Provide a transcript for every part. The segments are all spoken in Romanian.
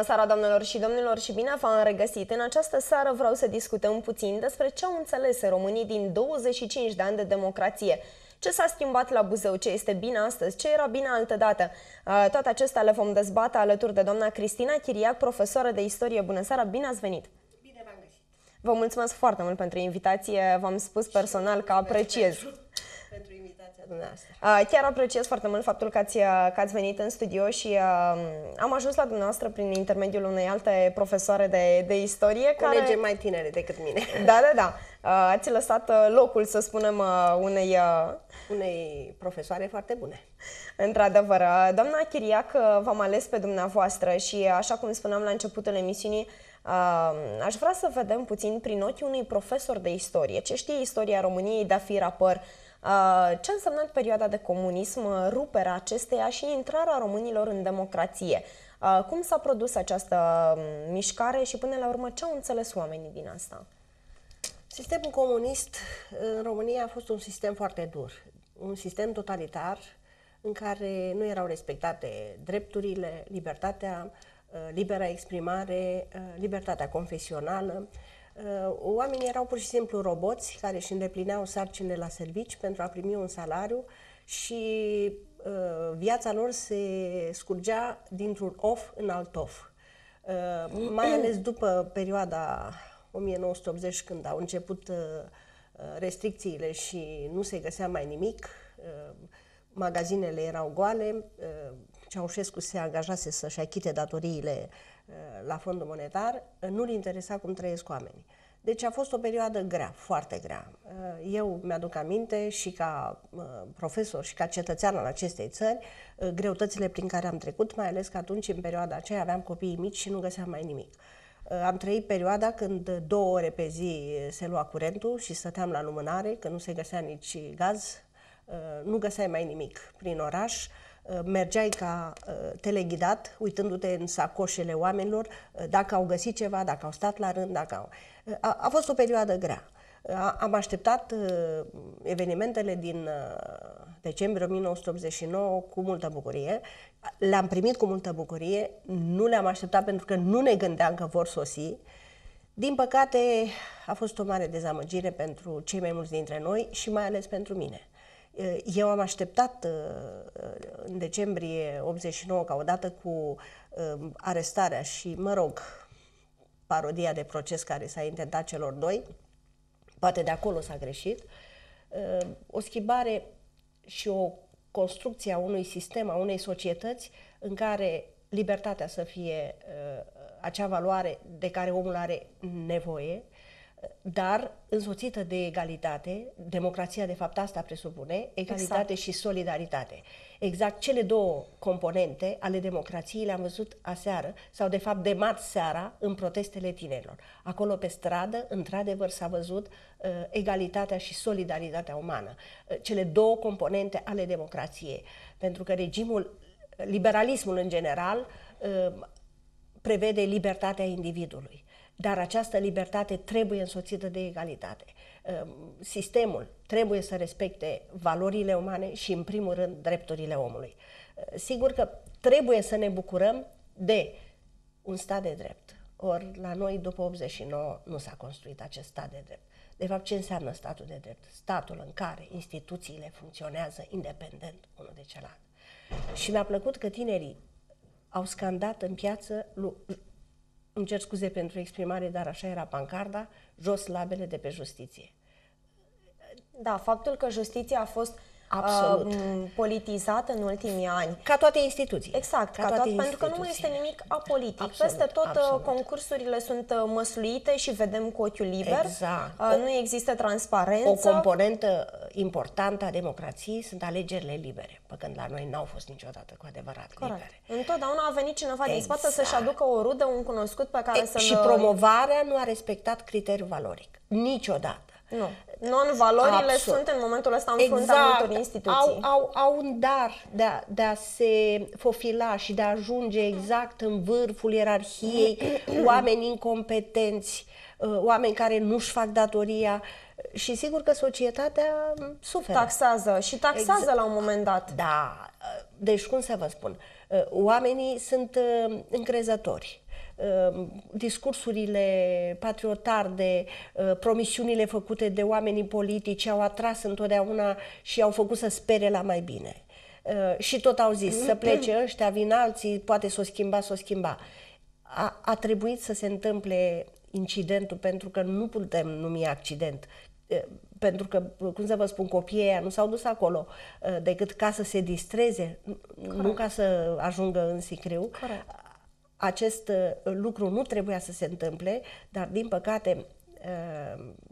Bună seara, doamnelor și domnilor, și bine v-am regăsit. În această seară vreau să discutăm puțin despre ce au înțeles românii din 25 de ani de democrație. Ce s-a schimbat la Buzău, ce este bine astăzi, ce era bine altădată. Toate acestea le vom dezbate alături de doamna Cristina Chiriac, profesoră de istorie. Bună seara, bine ați venit! Bine v-am găsit! Vă mulțumesc foarte mult pentru invitație, v-am spus personal că apreciez. Pentru invitația dumneavoastră. Chiar apreciez foarte mult faptul că ați, că ați venit în studio și uh, am ajuns la dumneavoastră prin intermediul unei alte profesoare de, de istorie. Colege care... mai tinere decât mine. Da, da, da. Uh, ați lăsat locul, să spunem, uh, unei... Uh, unei profesoare foarte bune. Într-adevăr. Doamna Chiriac, v-am ales pe dumneavoastră și, așa cum spuneam la începutul emisiunii, aș vrea să vedem puțin prin ochii unui profesor de istorie. Ce știe istoria României de a fi rapăr? Ce a însemnat perioada de comunism, ruperea acesteia și intrarea românilor în democrație? Cum s-a produs această mișcare și până la urmă ce au înțeles oamenii din asta? Sistemul comunist în România a fost un sistem foarte dur, un sistem totalitar în care nu erau respectate drepturile, libertatea, libera exprimare, libertatea confesională, Uh, oamenii erau pur și simplu roboți care își îndeplineau sarcinile la servici pentru a primi un salariu și uh, viața lor se scurgea dintr-un off în alt off. Uh, mai ales după perioada 1980, când au început uh, restricțiile și nu se găsea mai nimic, uh, magazinele erau goale, uh, Ceaușescu se angajase să-și achite datoriile uh, la fondul monetar, uh, nu-l interesa cum trăiesc oamenii. Deci a fost o perioadă grea, foarte grea. Uh, eu mi-aduc aminte și ca profesor și ca cetățean al acestei țări, greutățile prin care am trecut, mai ales că atunci, în perioada aceea, aveam copii mici și nu găseam mai nimic. Am trăit perioada când două ore pe zi se lua curentul și stăteam la lumânare, că nu se găsea nici gaz, nu găseai mai nimic prin oraș, Uh, mergeai ca uh, teleghidat, uitându-te în sacoșele oamenilor, uh, dacă au găsit ceva, dacă au stat la rând, dacă au... A, a fost o perioadă grea. A, am așteptat evenimentele din decembrie 1989 cu multă bucurie. Le-am primit cu multă bucurie, nu le-am așteptat pentru că nu ne gândeam că vor sosi. Din păcate, a fost o mare dezamăgire pentru cei mai mulți dintre noi și mai ales pentru mine. Eh, eu am așteptat eh, în decembrie 89 ca odată cu eh, arestarea și, mă rog, parodia de proces care s-a intentat celor doi, poate de acolo s-a greșit, o schimbare și o construcție a unui sistem, a unei societăți în care libertatea să fie acea valoare de care omul are nevoie, dar însoțită de egalitate, democrația de fapt asta presupune, egalitate exact. și solidaritate. Exact cele două componente ale democrației le-am văzut aseară, sau de fapt de marți seara, în protestele tinerilor. Acolo pe stradă, într-adevăr, s-a văzut uh, egalitatea și solidaritatea umană. Uh, cele două componente ale democrației. Pentru că regimul, liberalismul în general, uh, prevede libertatea individului dar această libertate trebuie însoțită de egalitate. Ehm, sistemul trebuie să respecte valorile umane și, în primul rând, drepturile omului. Ehm, sigur că trebuie să ne bucurăm de un stat de drept. Ori la noi, după 89, nu s-a construit acest stat de drept. De fapt, ce înseamnă statul de drept? Statul în care instituțiile funcționează independent unul de celălalt. Și mi-a plăcut că tinerii au scandat în piață îmi cer scuze pentru exprimare, dar așa era pancarda, jos labele de pe justiție. Da, faptul că justiția a fost Absolut. Uh, politizată în ultimii ani. Ca toate instituții. Exact, ca, ca toate, pentru că nu mai este nimic apolitic. Absolut, Peste tot uh, absolut. concursurile sunt uh, măsluite și vedem cu ochiul liber. Exact. Uh, nu există transparență. O componentă importantă a democrației sunt alegerile libere, pe când la noi n-au fost niciodată cu adevărat Corect. libere. Întotdeauna a venit cineva exact. din spate să-și exact. aducă o rudă, un cunoscut pe care să Și promovarea nu a respectat criteriul valoric. Niciodată. Nu. Non-valorile Absolut. sunt în momentul ăsta în exact. fruntea multor instituții. Au, au, au un dar de a, de a se fofila și de a ajunge exact în vârful ierarhiei, oameni incompetenți, uh, oameni care nu-și fac datoria și sigur că societatea suferă. Taxează și taxează exact. la un moment dat. Da, uh, deci cum să vă spun, uh, oamenii sunt încrezători uh, discursurile patriotarde, uh, promisiunile făcute de oamenii politici au atras întotdeauna și au făcut să spere la mai bine. Uh, și tot au zis, să plece ăștia, vin alții, poate să o schimba, să o schimba. A, a trebuit să se întâmple incidentul pentru că nu putem numi accident pentru că, cum să vă spun, copiii ăia nu s-au dus acolo decât ca să se distreze, Corect. nu ca să ajungă în sicriu. Corect. Acest lucru nu trebuia să se întâmple, dar din păcate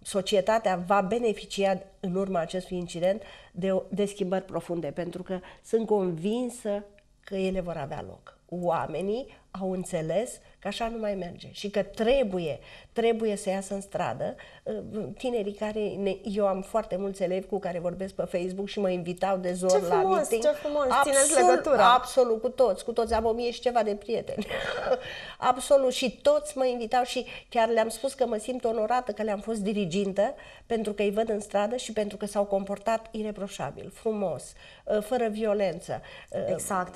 societatea va beneficia în urma acestui incident de, de schimbări profunde, pentru că sunt convinsă că ele vor avea loc. Oamenii au înțeles că așa nu mai merge și că trebuie, trebuie să iasă în stradă. Uh, tinerii care, ne, eu am foarte mulți elevi cu care vorbesc pe Facebook și mă invitau de zor ce frumos, la meeting. Ce frumos, țineți legătura. Absolut, cu toți, cu toți, am o mie și ceva de prieteni. absolut, și toți mă invitau și chiar le-am spus că mă simt onorată că le-am fost dirigintă pentru că îi văd în stradă și pentru că s-au comportat ireproșabil, frumos, uh, fără violență. Uh, exact.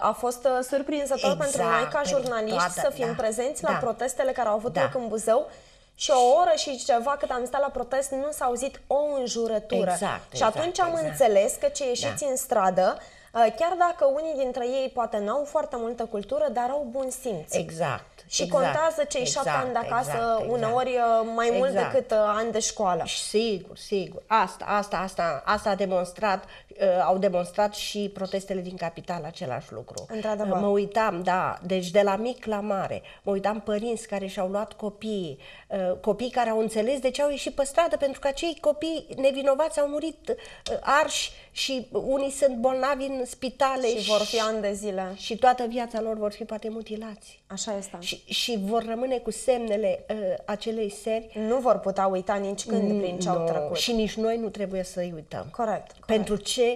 A fost uh, surprinzător exact, pentru noi ca jurnaliști toată, să fim da, prezenți la da, protestele care au avut da. loc în Buzău și o oră și ceva cât am stat la protest nu s-a auzit o înjurătură. Exact, și atunci exact, am exact. înțeles că ce ieșiți da. în stradă, uh, chiar dacă unii dintre ei poate n-au foarte multă cultură, dar au bun simț. Exact. Și exact, contează cei exact, șapte ani de acasă, exact, exact, uneori uh, mai exact. mult decât ani de școală. Sigur, sigur. Asta, asta, asta, asta a demonstrat uh, au demonstrat și protestele din capitală același lucru. Într-adevăr. Uh, mă uitam, da, deci de la mic la mare, mă uitam părinți care și-au luat copiii, uh, copii care au înțeles de ce au ieșit pe stradă, pentru că acei copii nevinovați au murit uh, arși și unii sunt bolnavi în spitale. Și, și vor fi ani de zile. Și toată viața lor vor fi poate mutilați. Așa este. Și, și vor rămâne cu semnele uh, acelei seri. Nu vor putea uita nici când prin ce au trecut. Și nici noi nu trebuie să-i uităm. Corect. corect. Pentru ce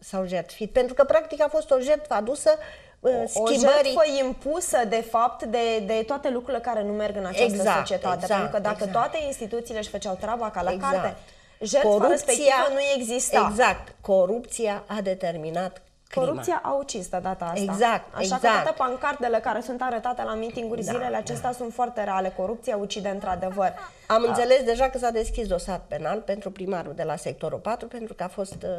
s-au jertfit. Pentru că, practic, a fost o jertfă adusă uh, schimbării. O jertfă impusă, de fapt, de, de toate lucrurile care nu merg în această exact, societate. Exact, Pentru că dacă exact. toate instituțiile își făceau treaba ca la exact. carte, jertfa Corupția, respectivă nu exista. Exact. Corupția a determinat Crima. Corupția a ucis de data asta. Exact, Așa exact. că toate pancardele care sunt arătate la mitinguri Da, zilele acestea da. sunt foarte reale. Corupția ucide într-adevăr. Am înțeles deja că s-a deschis dosar penal pentru primarul de la sectorul 4 pentru că a fost uh,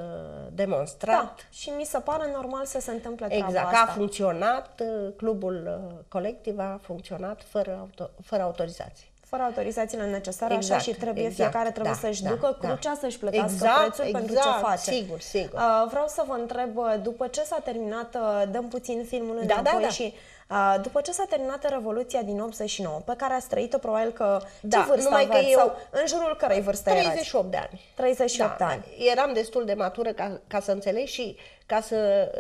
demonstrat. Da, și mi se pare normal să se întâmple treaba Exact, asta. a funcționat, uh, clubul uh, colectiv a funcționat fără, auto, fără autorizație. Fără autorizațiile necesare, Exact, așa și trebuie, exact, fiecare trebuie da, să-și da, ducă da. crucea, să-și plătească Exact, prețul pentru exact, ce face. sigur, sigur. Uh, vreau să vă întreb, uh, după ce s-a terminat, uh, dăm puțin filmul Da, înapoi da, da. și uh, după ce s-a terminat Revoluția din 89, pe care ați trăit-o probabil că Da, ce vârstă numai că aveți? eu- Sau în jurul cărei vârste erați? 38 de ani. 38 da, ani. Eram destul de matură ca, ca să înțeleg și ca să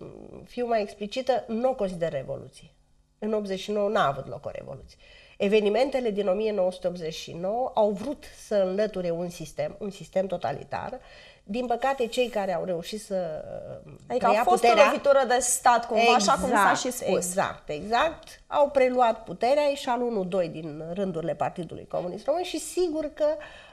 uh, fiu mai explicită, nu o consider revoluție. În 89 n-a avut loc o revoluție. Evenimentele din 1989 au vrut să înlăture un sistem, un sistem totalitar. Din păcate, cei care au reușit să uh, Adică a preia fost puterea, o lovitură de stat, cumva, așa cum s-a și spus. Exact, exact. Au preluat puterea eșalonul 2 din rândurile Partidului Comunist Român și sigur că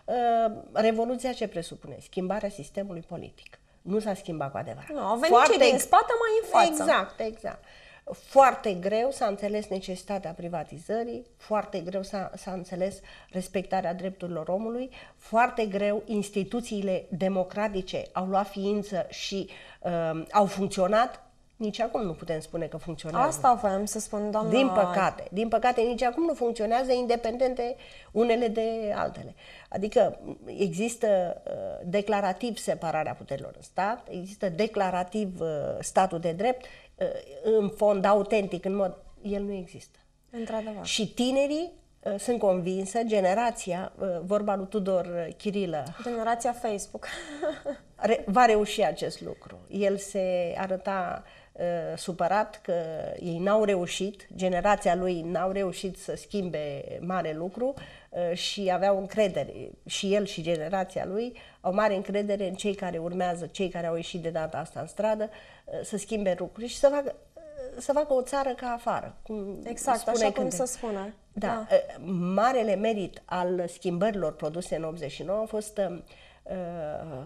uh, revoluția ce presupune? Schimbarea sistemului politic. Nu s-a schimbat cu adevărat. Nu, au venit cei din spate mai în față. Exact, exact. Foarte greu s-a înțeles necesitatea privatizării, foarte greu s-a, s-a înțeles respectarea drepturilor omului, foarte greu instituțiile democratice au luat ființă și uh, au funcționat. Nici acum nu putem spune că funcționează. Asta voiam să spun, doamna. Din păcate, din păcate nici acum nu funcționează independente unele de altele. Adică există uh, declarativ separarea puterilor în stat, există declarativ uh, statul de drept, uh, în fond autentic, în mod, el nu există. Într-adevăr. Și tinerii uh, sunt convinsă, generația, uh, vorba lui Tudor uh, Chirilă, Generația Facebook. re- va reuși acest lucru. El se arăta uh, supărat că ei n-au reușit, generația lui n-au reușit să schimbe mare lucru uh, și aveau încredere, și el și generația lui au mare încredere în cei care urmează, cei care au ieșit de data asta în stradă, uh, să schimbe lucruri și să facă, să facă o țară ca afară. Cum Exact, spune așa cum cântecul. se spune. Da. da. Marele merit al schimbărilor produse în 89 a fost uh,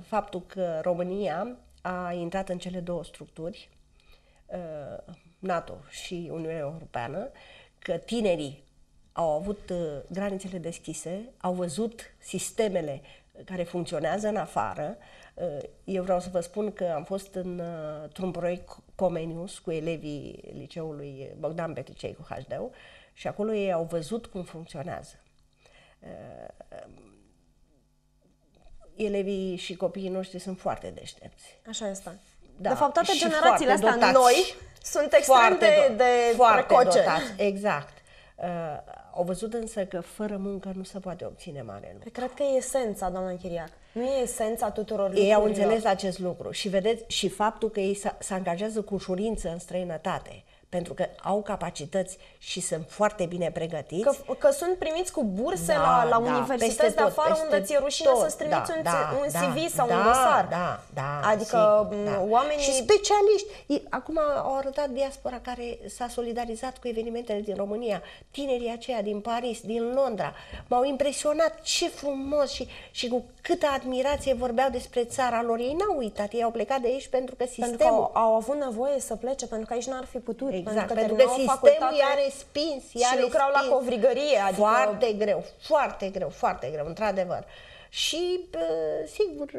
faptul că România a intrat în cele două structuri, uh, NATO și Uniunea Europeană, că tinerii au avut uh, granițele deschise, au văzut sistemele care funcționează în afară. Uh, eu vreau să vă spun că am fost în, uh, într-un proiect Comenius cu elevii liceului Bogdan Petricei cu HD și acolo ei au văzut cum funcționează. Elevii și copiii noștri sunt foarte deștepți. Așa este. Da. De fapt, toate generațiile astea dotați. noi sunt extrem de, de foarte precoce. Dotați. Exact. Uh, au văzut însă că fără muncă nu se poate obține mare lucru. Cred că e esența, doamna Chiriac. Nu e esența tuturor lucrurilor. Ei au înțeles acest lucru și vedeți și faptul că ei se angajează cu ușurință în străinătate pentru că au capacități și sunt foarte bine pregătiți. Că, că sunt primiți cu burse da, la, la da, universități de afară tot, unde ți-e rușine tot, să-ți trimiți da, un, da, un CV da, sau da, un dosar. Da, da, adică sigur, da. oamenii... Și specialiști. Acum au arătat diaspora care s-a solidarizat cu evenimentele din România. Tinerii aceia din Paris, din Londra, m-au impresionat ce frumos și, și cu câtă admirație vorbeau despre țara lor. Ei n-au uitat, ei au plecat de aici pentru că sistemul... Pentru că au, au avut nevoie să plece, pentru că aici n-ar fi putut. Exact, pentru că, pentru că sistemul i-a respins, i-a și lucrau la covrigărie. Adică... Foarte greu, foarte greu, foarte greu, într-adevăr. Și, sigur,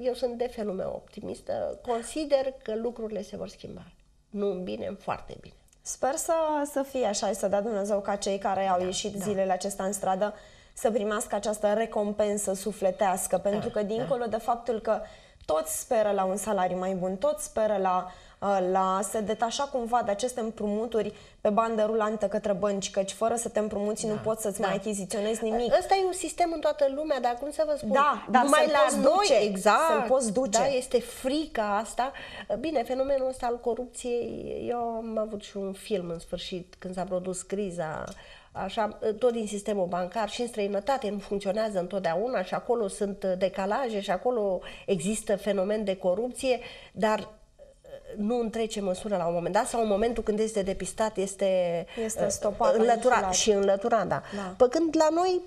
eu sunt de felul meu optimistă. Consider că lucrurile se vor schimba. Nu în bine, în foarte bine. Sper să, să fie așa și să dea Dumnezeu ca cei care au da, ieșit da. zilele acestea în stradă să primească această recompensă sufletească, pentru da, că dincolo da. de faptul că toți speră la un salariu mai bun, toți speră la Uh, la se detașa cumva de aceste împrumuturi pe bandă rulantă către bănci, căci fără să te împrumuți da, nu poți să-ți da. mai achiziționezi nimic. Ăsta e un sistem în toată lumea, dar cum să vă spun? Da, dar mai la noi, duce, exact, să-l poți duce. Da, este frica asta. Bine, fenomenul ăsta al corupției, eu am avut și un film în sfârșit când s-a produs criza așa, tot din sistemul bancar și în străinătate nu funcționează întotdeauna și acolo sunt decalaje și acolo există fenomen de corupție, dar nu întrece măsură la un moment dat sau în momentul când este depistat este, este uh, stopat, înlăturat și înlăturat, da. da. Păcând la noi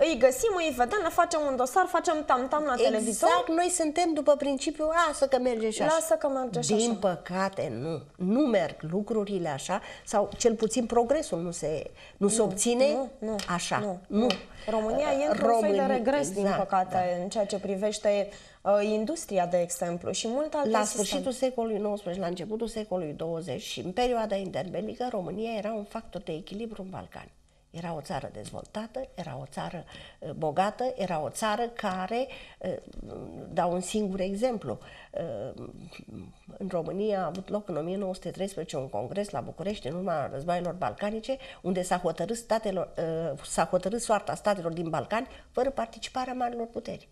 îi găsim, îi vedem, ne facem un dosar, facem tam-tam la exact, televizor. Exact, noi suntem după principiul, lasă că merge și așa. Lasă că merge și Din așa. păcate, nu. Nu merg lucrurile așa, sau cel puțin progresul nu se, nu, nu se obține nu, nu, așa. Nu, nu. România e într-un fel de regres, exact, din păcate, da. în ceea ce privește uh, industria, de exemplu, și multe alte La sfârșitul secolului XIX, la începutul secolului XX și în perioada interbelică, România era un factor de echilibru în Balcani. Era o țară dezvoltată, era o țară uh, bogată, era o țară care, uh, dau un singur exemplu, uh, în România a avut loc în 1913 un congres la București în urma războaielor balcanice, unde s-a hotărât, statelor, s-a hotărât soarta statelor din Balcani fără participarea marilor puteri.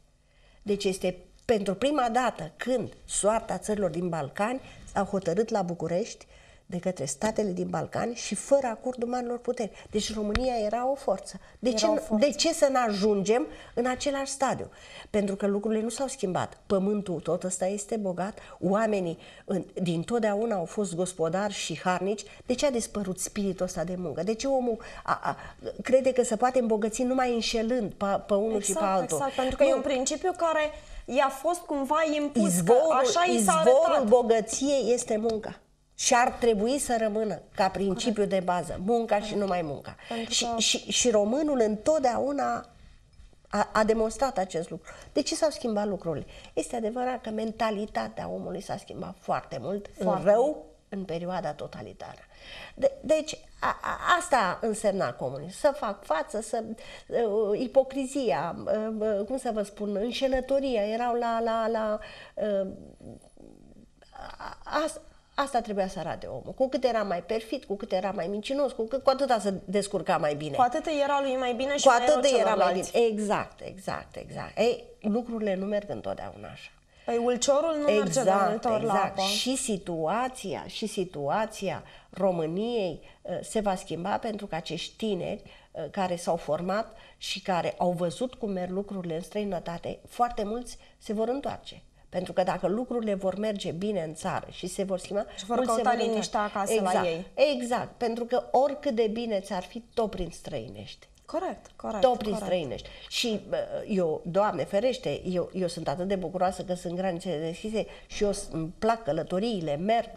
Deci este pentru prima dată când soarta țărilor din Balcani s-a hotărât la București de către statele din Balcani și fără acordul marilor puteri. Deci România era o forță. De, era ce, o forță. de ce să ne ajungem în același stadiu? Pentru că lucrurile nu s-au schimbat. Pământul tot ăsta este bogat, oamenii în, din totdeauna au fost gospodari și harnici. De ce a dispărut spiritul ăsta de muncă? De ce omul a, a, crede că se poate îmbogăți numai înșelând pe, pe unul exact, și pe exact, altul? Exact, pentru că nu. e un principiu care i-a fost cumva impus, izvorul, că așa i s-a Izvorul bogăției este munca. Și ar trebui să rămână ca principiu de bază, munca și numai munca. Și, că... și, și românul întotdeauna a, a demonstrat acest lucru. De ce s-au schimbat lucrurile? Este adevărat că mentalitatea omului s-a schimbat foarte mult, foarte. în rău, în perioada totalitară. De, deci, a, a, asta însemna comunism, să fac față, să uh, ipocrizia, uh, uh, cum să vă spun, înșelătoria, erau la, la, la uh, a, Asta trebuia să arate omul. Cu cât era mai perfid, cu cât era mai mincinos, cu, cât, cu atât să descurca mai bine. Cu atât era lui mai bine și cu atât era mai bine. Exact, exact, exact. Ei, lucrurile nu merg întotdeauna așa. Păi ulciorul nu exact, merge de multe ori exact. la apă. Și situația, și situația României uh, se va schimba pentru că acești tineri uh, care s-au format și care au văzut cum merg lucrurile în străinătate, foarte mulți se vor întoarce. Pentru că dacă lucrurile vor merge bine în țară și se vor schimba... Și vor căuta liniștea acasă exact, la ei. Exact, pentru că oricât de bine ți-ar fi, tot prin străinești. Corect, corect. Tot prin corect. străinești. Și eu, Doamne ferește, eu, eu sunt atât de bucuroasă că sunt granițele deschise și eu îmi plac călătoriile, merg,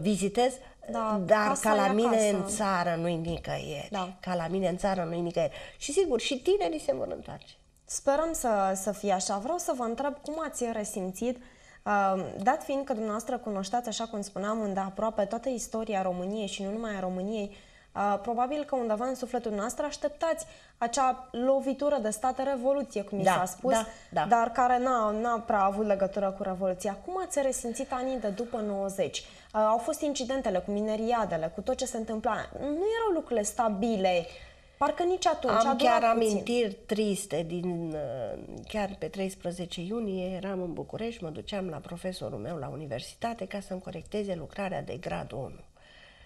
vizitez, Da, Dar casa ca la e mine acasă. în țară nu-i nicăieri. Da. Ca la mine în țară nu-i nicăieri. Și sigur, și tinerii se vor întoarce. Sperăm să, să fie așa. Vreau să vă întreb cum ați resimțit, uh, dat fiind că dumneavoastră cunoșteați, așa cum spuneam, îndeaproape toată istoria României și nu numai a României, uh, probabil că undeva în sufletul noastră așteptați acea lovitură de stat, revoluție, cum mi Da, s-a spus, da, da. dar care n-a, n-a prea avut legătură cu revoluția. Cum ați resimțit anii de după 90? Uh, au fost incidentele cu mineriadele, cu tot ce se întâmpla. Nu erau lucrurile stabile. Parcă nici atunci. a Am durat chiar puțin. amintiri triste din uh, chiar pe 13 iunie eram în București, mă duceam la profesorul meu la universitate ca să-mi corecteze lucrarea de grad 1.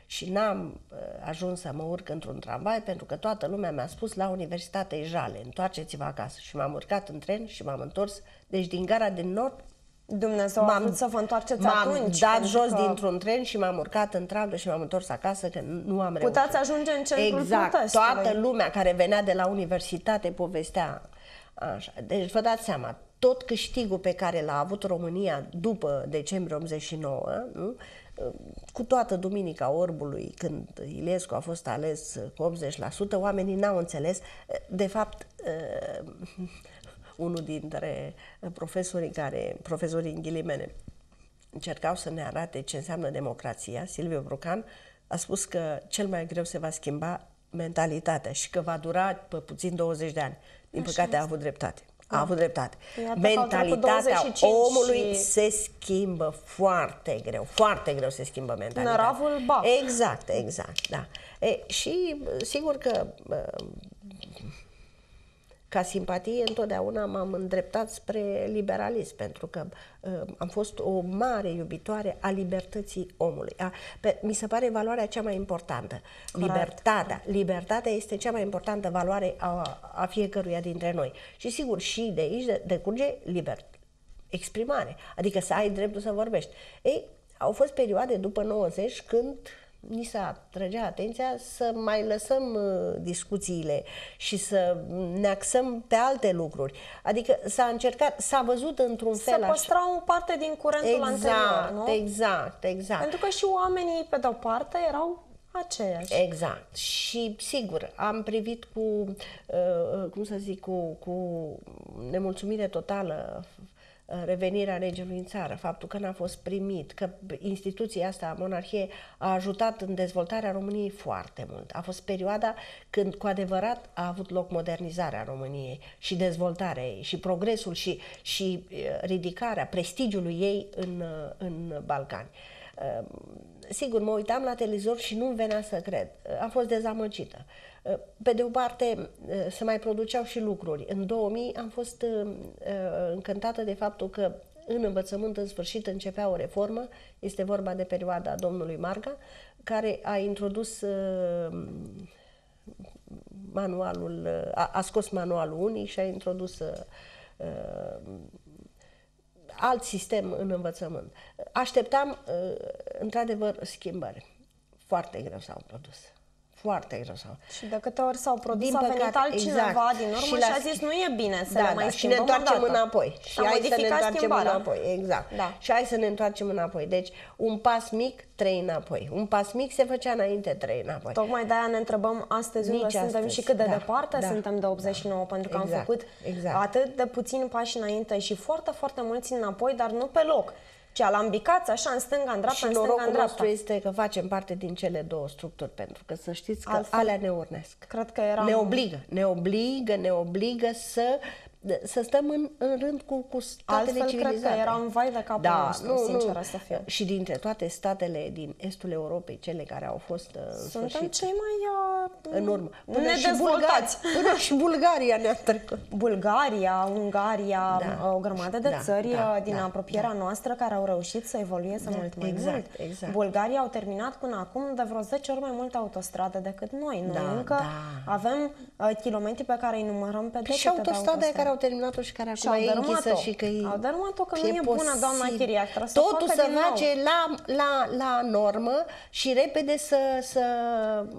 Și n-am uh, ajuns să mă urc într-un tramvai pentru că toată lumea mi-a spus la universitate e jale, întoarceți-vă acasă. Și m-am urcat în tren și m-am întors. Deci din gara din nord Dumnezeu a vrut să vă întoarceți m-am atunci. dat pentru jos că dintr-un tren și m-am urcat în travă și m-am întors acasă că nu am reușit. Puteați ajunge în centrul Exact. protestului. Toată lumea care venea de la universitate povestea așa. Deci vă dați seama, tot câștigul pe care l-a avut România după decembrie 89, nu? cu toată Duminica Orbului, când Iliescu a fost ales cu 80%, oamenii n-au înțeles. De fapt, unul dintre profesorii care, profesorii în ghilimene, încercau să ne arate ce înseamnă democrația, Silviu Brucan, a spus că cel mai greu se va schimba mentalitatea și că va dura pe puțin 20 de ani. Din Așa păcate a este. avut dreptate. A avut dreptate. Iată că au trecut Mentalitatea 25 omului și- se schimbă foarte greu, foarte greu se schimbă mentalitatea. Năravul Bach. Exact, exact, da. E, și sigur că uh, ca simpatie întotdeauna m-am îndreptat spre liberalism, pentru că uh, am fost o mare iubitoare a libertății omului. A, pe, mi se pare valoarea cea mai importantă. Corect. Libertatea. Libertatea este cea mai importantă valoare a, a fiecăruia dintre noi. Și sigur, și de aici de- decurge liber, exprimare, adică să ai dreptul să vorbești. Ei, au fost perioade după 90 când ni se atrăgea atenția să mai lăsăm uh, discuțiile și să ne axăm pe alte lucruri. Adică s-a încercat, s-a văzut într-un Se fel așa. păstra o parte din curentul anterior, Exact, nu? exact, exact. Pentru că și oamenii, pe de-o parte, erau aceiași. Exact. Și sigur, am privit cu, uh, cum să zic, cu, cu nemulțumire totală uh, revenirea regelui în țară, faptul că n-a fost primit, că instituția asta, monarhie, a ajutat în dezvoltarea României foarte mult. A fost perioada când cu adevărat a avut loc modernizarea României și dezvoltarea ei și progresul și, și uh, ridicarea prestigiului ei în, uh, în Balcani. Uh, Sigur, mă uitam la televizor și nu venea să cred. Uh, Am fost dezamăgită. Uh, Pe de o parte, uh, se mai produceau și lucruri. În 2000 am fost uh, uh, încântată de faptul că în învățământ, în sfârșit, începea o reformă. Este vorba de perioada domnului Marga, care a introdus uh, manualul, uh, a, a scos manualul unic și a introdus uh, uh, alt sistem în învățământ. Așteptam, uh, într-adevăr, schimbări. Foarte greu s-au produs. Foarte greu s-au. Și de câte ori s-au produs, Din a venit păcate, altcineva exact. din urmă Și și, la a schi- zis nu e bine să da, le mai da, și ne schimbăm întoarcem odată. înapoi. Și A hai să ne modificat întoarcem schimbarea. înapoi. Exact. Da. Și hai să ne întoarcem înapoi. Deci, un pas mic, trei înapoi. Un pas mic se făcea înainte, trei înapoi. Tocmai de-aia ne întrebăm astăzi Nici unde suntem astăzi. și cât de Da, departe da, suntem de 89, pentru că am Exact, făcut exact. atât de puțini pași înainte și foarte, foarte mulți înapoi, dar nu pe loc, ci alambicați așa în stânga, în dreapta, Și în stânga, în norocul dreapta. nostru este că facem parte din cele două structuri, pentru că să știți că Altfel, alea ne urnesc. Cred că eram... Ne obligă, ne obligă, ne obligă să, să stăm în, în rând cu, cu statele Altfel, cred că civilizate. eram vai de capul nostru, sinceră să fiu. Și dintre toate statele din estul Europei, cele care au fost uh, în Suntem sfârșit cei mai uh, în urmă. și Bulgaria, nedezvoltați. până și Bulgaria ne-a trecut. Bulgaria, Ungaria, Da. o grămadă de Da, țări da, uh, din da, apropierea noastră care au reușit să evolueze mult mai exact, mult. exact. Bulgaria au terminat până acum de vreo 10 ori mai multe autostrade decât noi. Noi Da, încă da. avem uh, kilometri pe care îi numărăm pe Păi și degete de autostrada aia care autostrade. au terminat-o și care Și acum au e închisă dărâmat-o. și că e... Au dărâmat-o că nu e bună, posibil. doamna Chiriac, trebuie să o Totul facă se din nou. face la, la, la normă și repede să, să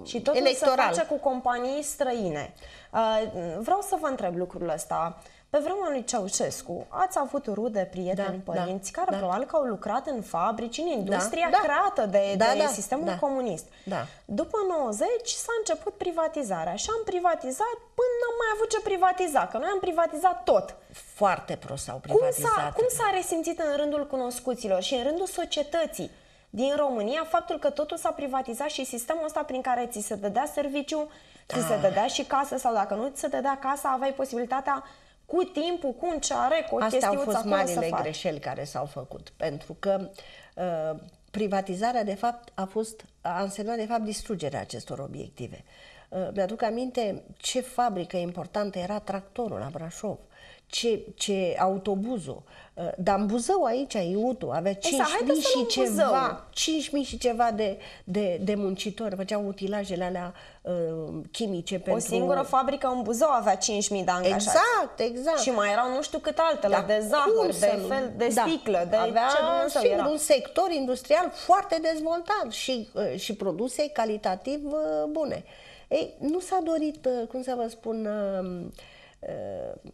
Și totul electoral. se face cu companii străine. Uh, vreau să vă întreb lucrul ăsta. Pe vremea lui Ceaușescu ați avut rude, prieteni, Da, părinți da, care da. probabil că au lucrat în fabrici, în industria da. creată de, Da, de da, sistemul da. comunist. Da. După 90 s-a început privatizarea și am privatizat până n-am mai avut ce privatiza, că noi am privatizat tot. Foarte prost s-au Cum privatizat. s-a, cum s-a resimțit în rândul cunoscuților și în rândul societății din România faptul că totul s-a privatizat și sistemul ăsta prin care ți se dădea serviciu, ți se Ah. dădea și casă sau dacă nu ți se dădea casa, aveai posibilitatea cu timpul, cu un ceare, cu o Astea au chestiuță fost acolo să marile faci. greșeli care s-au făcut, pentru că uh, privatizarea, de fapt, a, fost, a însemnat, de fapt, distrugerea acestor obiective. Uh, mi-aduc aminte ce fabrică importantă era tractorul la Brașov, ce, ce autobuzul. Uh, dar în Buzău aici, Iutu, avea 5.000 Exact, haideți să și luăm Buzău. ceva, 5.000 și ceva de, de, de muncitori, făceau utilajele alea uh, chimice pentru... O singură fabrică în Buzău avea 5.000 de angajați. Exact, exact. Și mai erau nu știu cât altele, Da, de cum zahăr, să de nu? fel, de Da. sticlă, de Avea, ce Dumnezeu sigur, era. un sector industrial foarte dezvoltat și, uh, și produse calitativ uh, bune. Ei, nu s-a dorit, uh, cum să vă spun, uh, uh,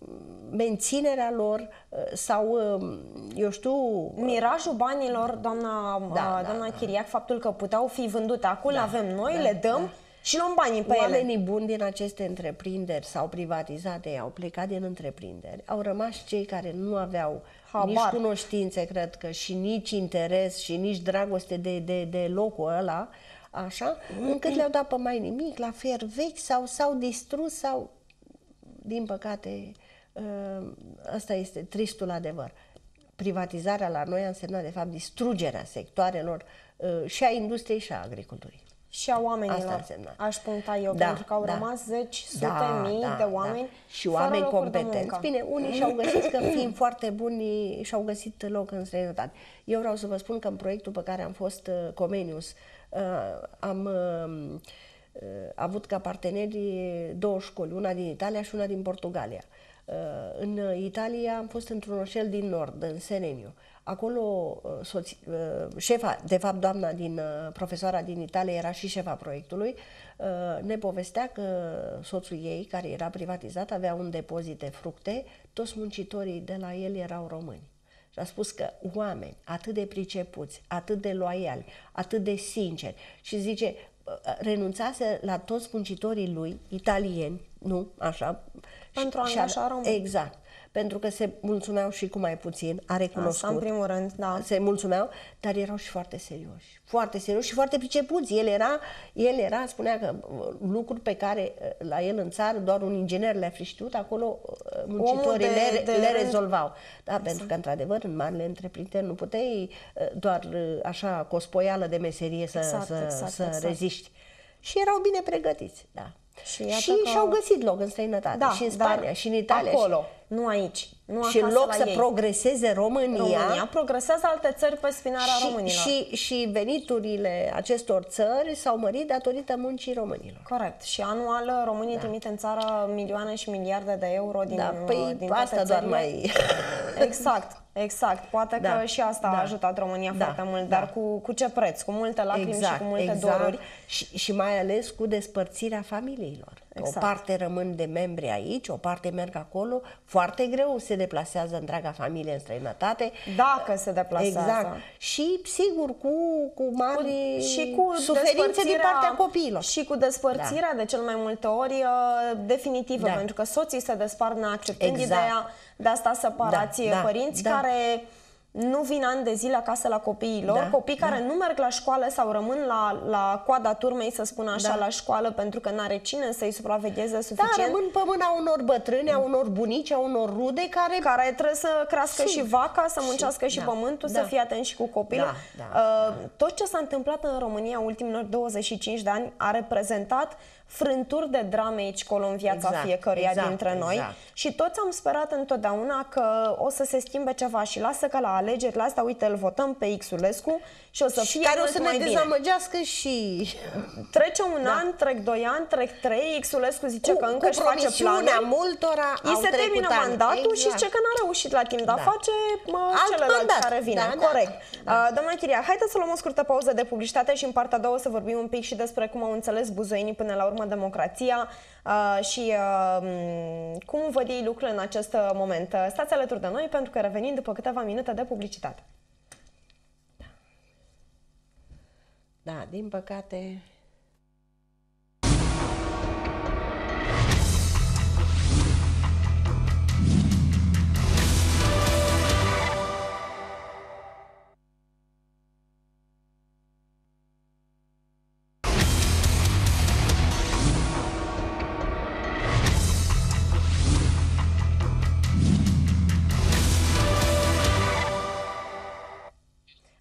menținerea lor uh, sau, uh, eu știu, Mirajul banilor, doamna, Da, da, da, doamna da. Chiriac, faptul că puteau fi vândute acum, le avem noi, le dăm și luăm banii pe ele. Oamenii buni din aceste întreprinderi sau privatizate au plecat din întreprinderi. Au rămas cei care nu aveau Habar. nici cunoștințe, cred că, și nici interes și nici dragoste de, de, de locul ăla, așa, încât le-au dat pe mai nimic, la fier vechi sau s-au distrus sau, din păcate, ă, ăsta este tristul adevăr. Privatizarea la noi a însemnat, de fapt, distrugerea sectoarelor ă, și a industriei și a agriculturii. Și a oamenilor. Asta însemna. Aș puncta eu, Da, pentru că au da. rămas zeci, sute Da, mii da, de oameni da. și fără oameni locuri de competenți. muncă. Bine, unii și-au găsit că fiind foarte buni și-au găsit loc în străinătate. Eu vreau să vă spun că în proiectul pe care am fost uh, Comenius uh, am uh, uh, avut ca parteneri două școli, una din Italia și una din Portugalia. Uh, În Italia am fost într-un orșel din nord, în Seneniu. Acolo uh, soți, uh, șefa, de fapt doamna din uh, profesoara din Italia era și șefa proiectului, uh, ne povestea că soțul ei, care era privatizat, avea un depozit de fructe, toți muncitorii de la el erau români. Și a spus că oameni atât de pricepuți, atât de loiali, atât de sinceri și zice, renunțase la toți muncitorii lui, italieni, nu, așa. Pentru a și- și angaja români. Exact. Pentru că se mulțumeau și cu mai puțin, a recunoscut. Asta în primul rând, da. Se mulțumeau, dar erau și foarte serioși. Foarte serioși și foarte pricepuți. El era, el era, spunea că uh, lucruri pe care uh, la el în țară doar un inginer le-a fi știut, acolo uh, muncitorii de- le, de le rând. rezolvau. Da, pentru că, într-adevăr, în marile întreprinderi nu puteai uh, doar uh, așa cu o spoială de meserie să, Exact, să, exact, să exact. reziști. Și erau bine pregătiți, da. Și iată și că- și-au găsit loc în străinătate, Da, și în dar Spania, și în Italia. Acolo, nu aici. Nu și, și în acasă loc la să ei. progreseze România, România progresează alte țări pe spinarea și, românilor. și, și veniturile acestor țări s-au mărit datorită muncii românilor. Corect. Și anual românii da. trimit în țară milioane și miliarde de euro din, Da, păi din asta toate doar țările. mai... Exact, exact. Poate Da, că și asta da. a ajutat România Da, foarte mult, da. dar cu, cu ce preț? Cu multe lacrimi și cu multe exact. doruri. Și, și mai ales cu despărțirea familiilor. Exact. O parte rămân de membri aici, o parte merg acolo. Foarte greu se deplasează întreaga familie în străinătate. Dacă se deplasează. Exact. Și, sigur, cu, cu mari și cu suferințe din despărțirea- partea copiilor. Și cu despărțirea de cel mai multe ori uh, definitivă, Da. pentru că soții se despart neacceptând Exact. ideea de asta separație. Da, da, Părinți da. care nu vin ani de zile acasă la copiii lor, Da, copii care nu merg la școală sau rămân la, la coada turmei, să spun așa, Da. la școală, pentru că n-are cine să-i supravegheze Da, suficient. rămân pe mâna unor bătrâni, a unor bunici, a unor rude care... care trebuie să crească Sigur. și vaca, să muncească și da, pământul, da. să fie atent și cu copilul. Da, da, Uh, Tot ce s-a întâmplat în România ultimilor 25 de ani a reprezentat frânturi de drame aici colo în viața Exact, fiecăruia exact, dintre noi exact. și toți am sperat întotdeauna că o să se schimbe ceva și lasă că la alegerile astea, uite, îl votăm pe Xulescu și o să și fie care o mult să mai ne bine. dezamăgească și... Trece un Da. an, trec doi ani, trec trei, Xulescu zice Cu, că încă cu își face promisiunea planuri. multora Îi au se trecut termină ani. mandatul și Exact. zice că n-a reușit la timp, dar Da. face mă, Alt celălalt mandat. care vine. Da, da, Corect. da. Uh, doamna Chiria, haideți să luăm o scurtă pauză de publicitate și în partea a doua să vorbim un pic și despre cum au înțeles buzoienii până la urmă urmă democrația uh, și uh, cum văd ei lucrurile în acest moment. Stați alături de noi pentru că revenim după câteva minute de publicitate. Da, din păcate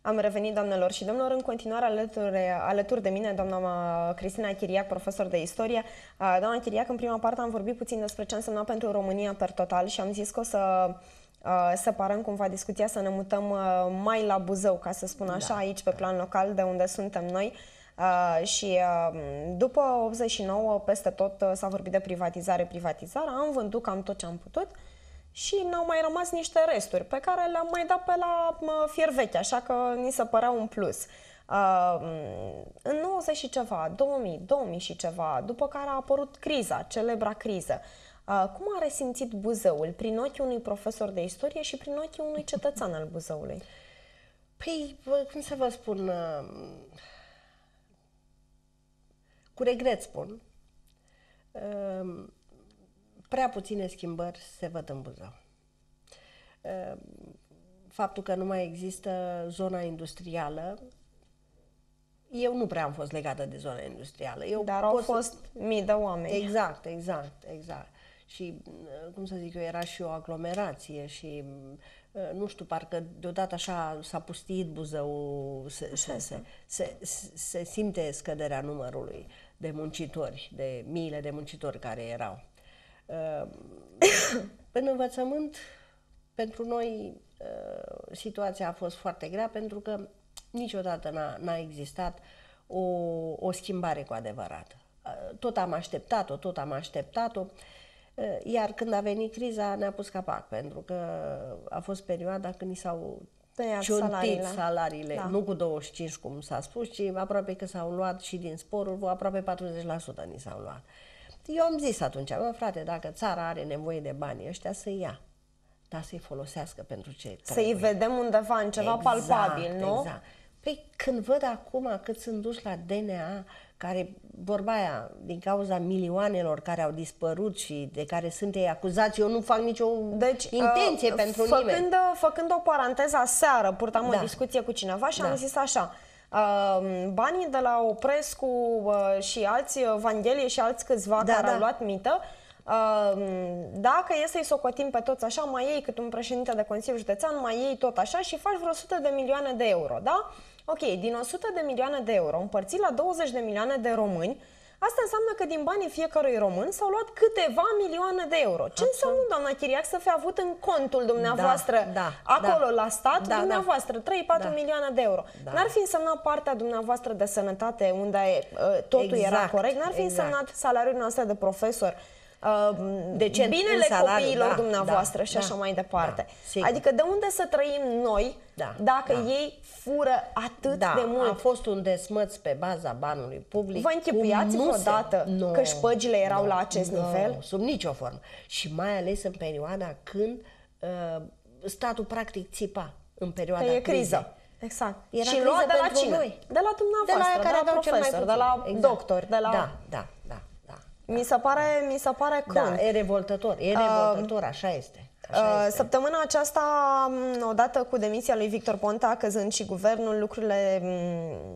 Am revenit, doamnelor și domnilor, în continuare alături, alături de mine, doamna Cristina Chiriac, profesor de istorie. Doamna Chiriac, în prima parte am vorbit puțin despre ce însemna pentru România per total și am zis că o să separăm cumva discuția, să ne mutăm mai la Buzău, ca să spun așa, da. aici pe plan local, de unde suntem noi. Uh, și uh, după 89, peste tot uh, s-a vorbit de privatizare, privatizare, am vândut cam tot ce am putut. Uh, și n-au mai rămas niște resturi pe care le-am mai dat pe la fier vechi, așa că ni se părea un plus. Uh, în 90 și ceva, 2000, 2000 și ceva, după care a apărut criza, celebra criză. Uh, cum a resimțit Buzăul prin ochii unui profesor de istorie și prin ochii unui cetățean al Buzăului? Păi, cum să vă spun, uh, cu regret spun, uh, prea puține schimbări se văd în Buzău. Ehm, faptul că nu mai există zona industrială, eu nu prea am fost legată de zona industrială. Eu Dar au fost mii de oameni. Exact, exact, exact. Și, cum să zic eu, era și o aglomerație și, nu știu, parcă deodată așa s-a pustit Buzău, se, se, se, se, se simte scăderea numărului de muncitori, de miile de muncitori care erau. Ehm, în învățământ, pentru noi, ehm, situația a fost foarte grea pentru că niciodată n-a, n-a existat o, o schimbare cu adevărat. Ehm, tot am așteptat-o, tot am așteptat-o, iar când a venit criza ne-a pus capac, pentru că a fost perioada când ni s-au tăiat salariile, salariile da. nu cu 25 cum s-a spus, ci aproape că s-au luat și din sporul, aproape 40% ni s-au luat. Eu am zis atunci, mă frate, dacă țara are nevoie de bani ăștia, să ia. Dar să-i folosească pentru ce Să-i vedem undeva în ceva exact, palpabil, nu? Exact. Păi când văd acum cât sunt duși la DNA, care, vorba aia, din cauza milioanelor care au dispărut și de care sunt ei acuzați, eu nu fac nicio deci, intenție uh, pentru făcând, nimeni. Făcând o paranteză aseară, purtam da. o discuție cu cineva și da. am zis așa, banii de la Oprescu uh, și alți, uh, Vanghelie și alți câțiva da, care da. au luat mită, dacă e să-i socotim pe toți așa, mai iei cât un președinte de Consiliu Județean, mai iei tot așa și faci vreo 100 de milioane de euro, da? Ok, din 100 de milioane de euro împărțit la 20 de milioane de români, Asta înseamnă că din banii fiecărui român s-au luat câteva milioane de euro. Ce Absolut. înseamnă, doamna Chiriac, să fi avut în contul dumneavoastră, da, da, acolo da. la stat, da, da. dumneavoastră, 3-4 da. milioane de euro? Da. N-ar fi însemnat partea dumneavoastră de sănătate, unde uh, totul exact, era corect? N-ar fi exact. însemnat salariul noastră de profesor? Uh, de ce binele salariu, copiilor da, dumneavoastră da, și așa da, mai departe. Da, adică de unde să trăim noi da, dacă da. ei fură atât da, de mult? a fost un desmăț pe baza banului public. Vă închipuiați vreodată no, că șpăgile erau no, la acest no, nivel? Sub nicio formă. Și mai ales în perioada când uh, statul practic țipa în perioada că e criză. Exact. Era și lua de la cine? Noi. De la dumneavoastră, de la, care de la profesor, de la exact. doctor, de la... Da, da, da. Mi se pare, mi se pare că... Da, e revoltător, e revoltător, uh, așa este. Așa este. Săptămâna aceasta, odată cu demisia lui Victor Ponta, căzând și guvernul, lucrurile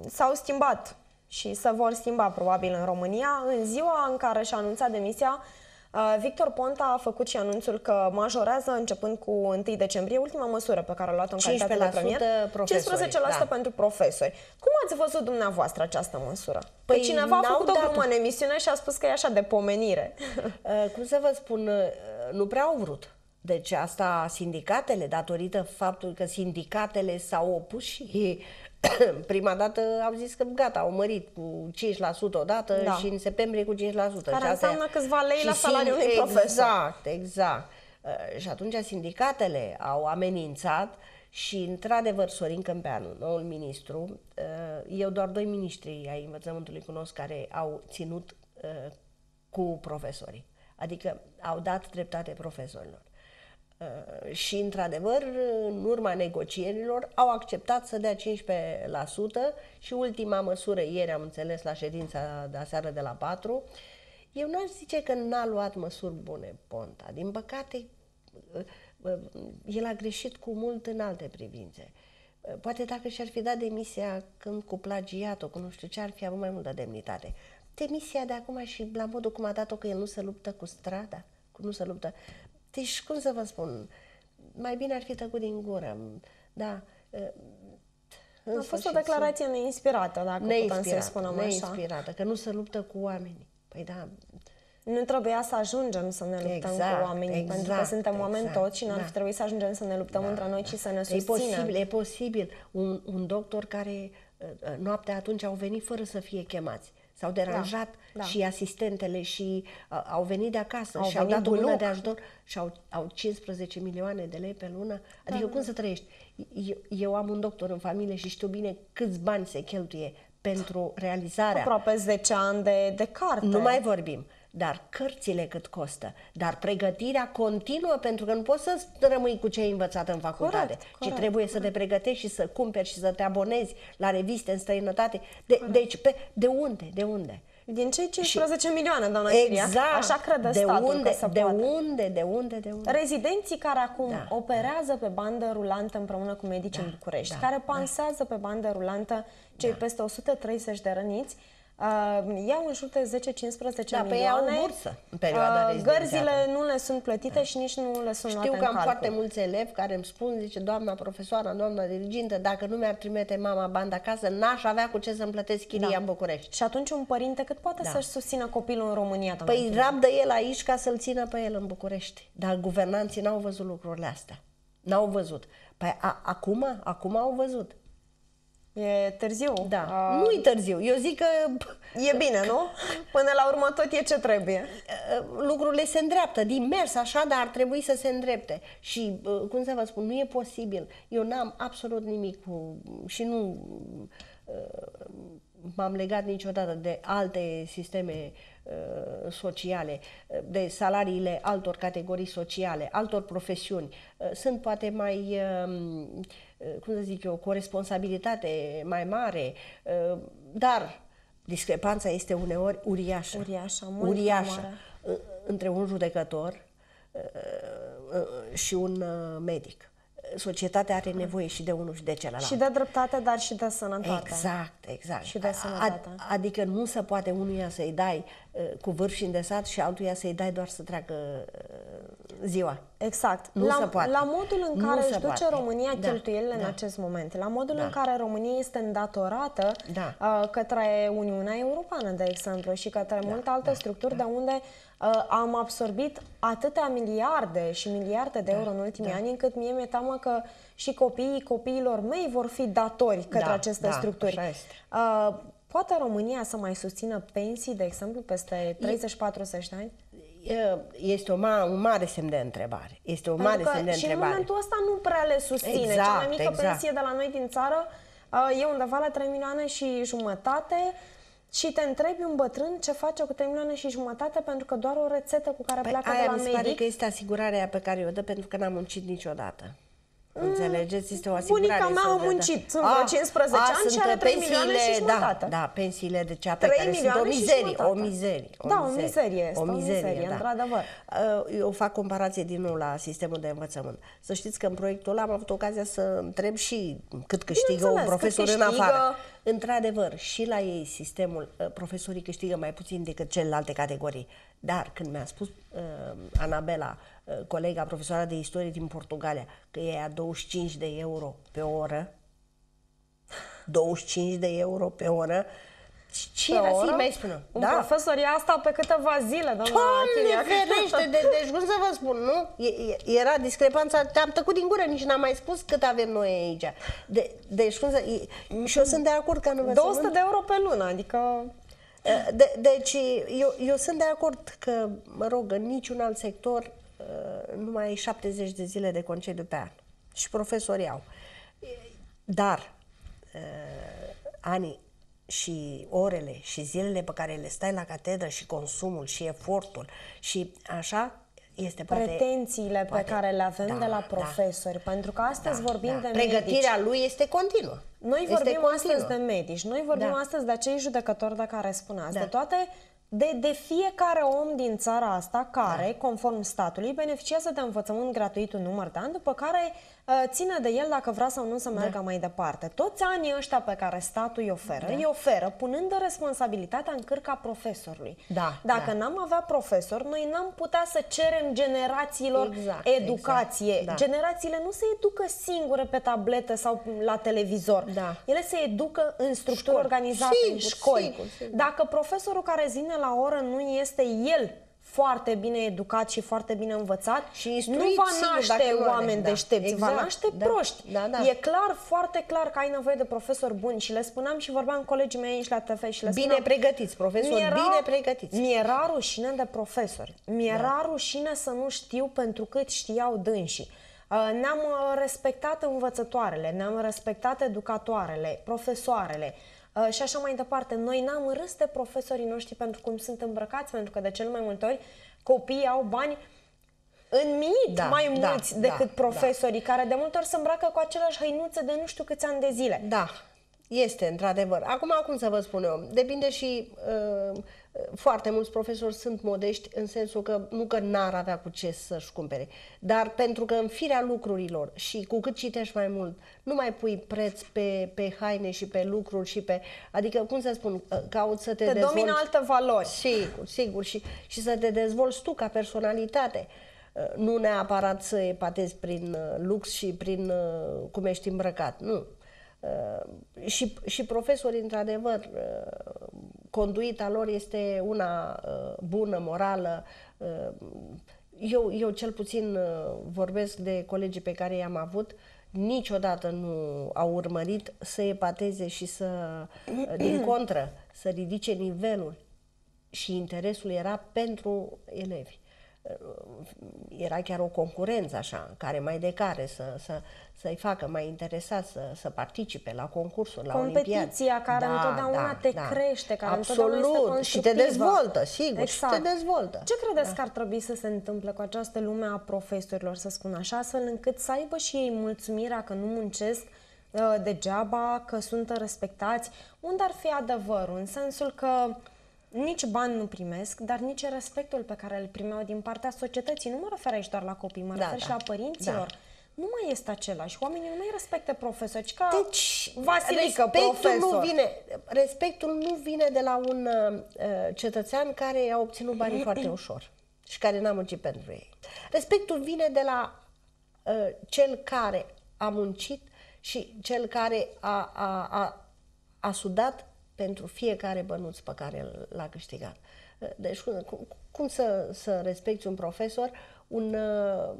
s-au schimbat și se vor schimba probabil în România. În ziua în care și-a anunțat demisia, Uh, Victor Ponta a făcut și anunțul că majorează începând cu 1 decembrie, ultima măsură pe care a luat-o în calitate de premier, 15% da. pentru profesori. Cum ați văzut dumneavoastră această măsură? Păi că cineva a făcut o glumă în emisiune și a spus că e așa de pomenire. Uh, cum să vă spun, uh, nu prea au vrut. Deci asta sindicatele, datorită faptului că sindicatele s-au opus și prima dată au zis că gata, au mărit cu 5% odată da. și în septembrie cu 5%. Care și înseamnă câțiva lei la salariul unui exact, profesor. Exact, exact. Uh, și atunci sindicatele au amenințat și, într-adevăr, Sorin Câmpeanu, noul ministru, uh, eu doar doi ministri ai învățământului cunosc care au ținut uh, cu profesorii. Adică au dat dreptate profesorilor. Uh, și, într-adevăr, în urma negocierilor, au acceptat să dea 15% și ultima măsură, ieri am înțeles la ședința de aseară de la 4, eu n-aș zice că n-a luat măsuri bune Ponta. Din păcate, uh, uh, el a greșit cu mult în alte privințe. Poate dacă și-ar fi dat demisia când cu plagiatul, cu nu știu ce, ar fi avut mai multă demnitate. Demisia de acum și la modul cum a dat-o că el nu se luptă cu strada, cu nu se luptă. Deci, cum să vă spun, mai bine ar fi tăcut din gură. Da. A fost o declarație neinspirată, dacă putem să spunem așa. Neinspirată, că nu se luptă cu oamenii. Păi da, nu trebuia să ajungem să ne luptăm exact, cu oamenii, exact, pentru că suntem exact, oameni toți și n-ar da. fi trebuit să ajungem să ne luptăm da. între noi și să ne susținem. E posibil, e posibil. Un, un doctor care uh, noaptea atunci au venit fără să fie chemați. S-au deranjat da, da. și asistentele și uh, au venit de acasă au și au dat o lună de ajutor și au, au 15 milioane de lei pe lună. Adică da, cum da. să trăiești? Eu, eu am un doctor în familie și știu bine câți bani se cheltuie pentru realizarea. Aproape 10 ani de, de carte. Nu mai vorbim dar cărțile cât costă, dar pregătirea continuă pentru că nu poți să rămâi cu ce ai învățat în facultate, corect, ci corect, trebuie corect. să te pregătești și să cumperi și să te abonezi la reviste în străinătate. De, deci, pe, de unde? De unde? Din cei 15 și, milioane, doamna exact, Chiria, așa crede de statul unde, că se de poate. unde, de unde, de unde? Rezidenții care acum da, operează da. pe bandă rulantă împreună cu medici da, în București, da, care pansează da. pe bandă rulantă cei da. peste 130 de răniți, Uh, iau în jur de 10-15 da, milioane. Da, pe bursă în perioada uh, Gărzile nu le sunt plătite da. și nici nu le sunt Știu că am foarte mulți elevi care îmi spun, zice, doamna profesoară, doamna dirigintă, dacă nu mi-ar trimite mama bani acasă, n-aș avea cu ce să-mi plătesc chiria da. în București. Și atunci un părinte cât poate da. să-și susțină copilul în România? Păi rabdă el aici ca să-l țină pe el în București. Dar guvernanții n-au văzut lucrurile astea. N-au văzut. Păi a, acum, acum au văzut. E târziu. Da. Uh, nu e târziu. Eu zic că... E bine, nu? Până la urmă tot e ce trebuie. Lucrurile se îndreaptă din mers așa, dar ar trebui să se îndrepte. Și, cum să vă spun, nu e posibil. Eu n-am absolut nimic cu... și nu m-am legat niciodată de alte sisteme sociale, de salariile altor categorii sociale, altor profesiuni. Sunt poate mai Eh, cum să zic eu, cu o responsabilitate mai mare, eh, dar discrepanța este uneori uriașă. Uriașă, mult uriașă mare. Eh, între un judecător și un medic societatea are nevoie și de unul și de celălalt. Și de dreptate, dar și de sănătate. Exact, exact. Și de sănătate. Ad, adică nu se poate unuia să-i dai uh, cu vârf și îndesat și altuia să-i dai doar să treacă uh, ziua. Exact. Nu la, se poate. La modul în care nu își duce poate. România da, cheltuielile da. în acest moment, la modul da. în care România este îndatorată da. uh, către Uniunea Europeană, de exemplu, și către da, multe alte da, structuri da. de unde uh, am absorbit atâtea miliarde și miliarde de da, euro în ultimii da. ani, încât mie mi-e teamă că și copiii copiilor mei vor fi datori către da, aceste da, structuri. Așa este. Uh, poate România să mai susțină pensii, de exemplu, peste 30-40 de ani? Este o ma- un mare semn de întrebare. Este o Pentru mare semn de și întrebare. în momentul ăsta nu prea le susține. Exact, Cea mai mică exact. pensie de la noi din țară uh, e undeva la 3 milioane și jumătate și te întrebi un bătrân ce face cu 3 milioane și jumătate pentru că doar o rețetă cu care păi pleacă aia de la mi se medic. pare că este asigurarea pe care o dă pentru că n-am muncit niciodată. Înțelegeți? Este o asigurare. Bunica mea a muncit, sunt vreo 15 a, ani și are 3 milioane și da, jumătate. Da, da, pensiile de cea pe care sunt o mizerie, o mizerie. O da, mizerie, o mizerie este, o mizerie, o mizerie da. într-adevăr. Uh, eu fac comparație din nou la sistemul de învățământ. Să știți că în proiectul ăla am avut ocazia să întreb și cât câștigă un profesor în afară. Într-adevăr, și la ei sistemul, uh, profesorii câștigă mai puțin decât celelalte categorii. Dar când mi-a spus uh, Anabela, uh, colega profesoara de istorie din Portugalia, că ea ia 25 de euro pe oră, 25 de euro pe oră, ce era să mai spună? Un da? profesor ia asta pe câteva zile, doamna Doamne ferește, de, deci cum să vă spun, nu? Era discrepanța, am tăcut din gură, nici n-am mai spus cât avem noi aici. De, deci cum să... Și eu sunt de acord că nu 200 de euro pe lună, adică... De, deci, eu, eu sunt de acord că, mă rog, în niciun alt sector nu mai ai 70 de zile de concediu pe an. Și profesorii au. Dar, Ani, și orele și zilele pe care le stai la catedră și consumul și efortul și așa este poate, pretențiile poate, pe care le avem da, de la da. profesori, da, pentru că astăzi da, vorbim da. de Pregătirea medici. lui este continuă. Noi este vorbim continuă. astăzi de medici, noi vorbim Da. astăzi de acei judecători de care spuneați, Da. de toate de, de fiecare om din țara asta care, conform statului, beneficiază de învățământ gratuit un număr de ani, după care uh, ține de el dacă vrea sau nu să meargă Da. mai departe. Toți anii ăștia pe care statul îi oferă, îi oferă punând responsabilitatea în cârca profesorului. Da, Dacă da. n-am avea profesori, noi n-am putea să cerem generațiilor Exact, educație. exact, da. Generațiile nu se educă singure pe tabletă sau la televizor. Da. Ele se educă în structuri Școli. organizate, în Sigur, școli. sigur, sigur. Dacă profesorul care zine la oră nu este el foarte bine educat și foarte bine învățat, Și instruit, nu va sigur, naște dacă nu are, oameni da. deștepți, va Exact, naște da, proști. da, da. E clar, foarte clar că ai nevoie de profesori buni și le spuneam și vorbeam cu colegii mei aici la TV și le Bine spuneam, pregătiți, profesori, mi-era- bine pregătiți. Mi-era rușine de profesori. Mi-era Da. rușine să nu știu pentru cât știau dânsii. Uh, Ne-am uh, respectat învățătoarele, ne-am respectat educatoarele, profesoarele uh, și așa mai departe. Noi n-am râs de profesorii noștri pentru cum sunt îmbrăcați, pentru că de cel mai multe ori copiii au bani în mii Da, mai da, mulți decât da, profesorii, care de multe ori se îmbracă cu aceleași hăinuțe de nu știu câți ani de zile. Da, este într-adevăr. Acum, cum să vă spun eu, depinde și uh, foarte mulți profesori sunt modești în sensul că nu că n-ar avea cu ce să-și cumpere, dar pentru că în firea lucrurilor și cu cât citești mai mult, nu mai pui preț pe, pe haine și pe lucruri și pe... Adică, cum să spun, uh, cauți să te, Te dezvolți... domină alte valori. Sigur, sigur. Și, și să te dezvolți tu ca personalitate. Uh, Nu neapărat să epatezi prin uh, lux și prin uh, cum ești îmbrăcat. Nu. Uh, Și, și profesorii, într-adevăr, uh, conduita lor este una uh, bună, morală. Uh, Eu, eu cel puțin uh, vorbesc de colegii pe care i-am avut, niciodată nu au urmărit să epateze și să, uh, din contră, să ridice nivelul și interesul era pentru elevi. Era chiar o concurență așa, care mai de care să, să, să-i facă mai interesat să, să participe la concursuri, la Competiția olimpiade. care întotdeauna te crește, care întotdeauna este Absolut, și te constructivă. dezvoltă, sigur, Exact. și te dezvoltă. Ce credeți că ar trebui să se întâmple cu această lume a profesorilor, să spun așa, astfel încât să aibă și ei mulțumirea că nu muncesc uh, degeaba, că sunt respectați? Unde ar fi adevărul? În sensul că nici bani nu primesc, dar nici respectul pe care îl primeau din partea societății. Nu mă refer aici doar la copii, mă Da, refer da. și la părinților. Da. Nu mai este același. Oamenii nu mai respectă profesori, ci ca Deci, Vasilică, respectul profesor. nu vine, respectul nu vine de la un uh, cetățean care a obținut banii foarte ușor și care n-a muncit pentru ei. Respectul vine de la uh, cel care a muncit și cel care a, a, a, a sudat pentru fiecare bănuț pe care l-a câștigat. Uh, Deci, cum, cum- cum să, să respecti un profesor, un, uh,